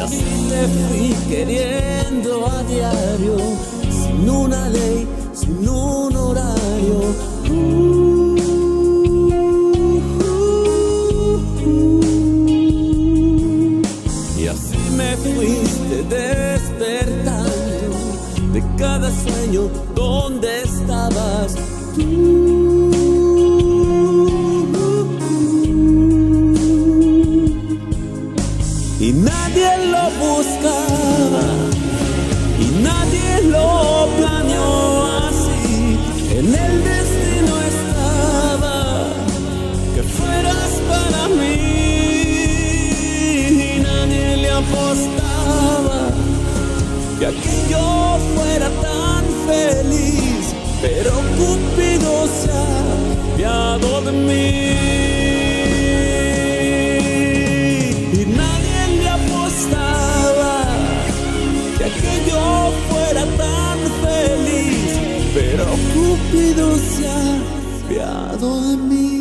así te fui queriendo a diario, sin una ley, sin un horario. Y así me fuiste despertando de cada sueño donde estabas Y nadie lo buscaba y nadie lo planeó así. En el destino estaba. Que fueras para mí. Y nadie le apostaba. Que aquello fuera tan feliz, pero Cupido se ha de mí. Cupido se ha apiado de mí.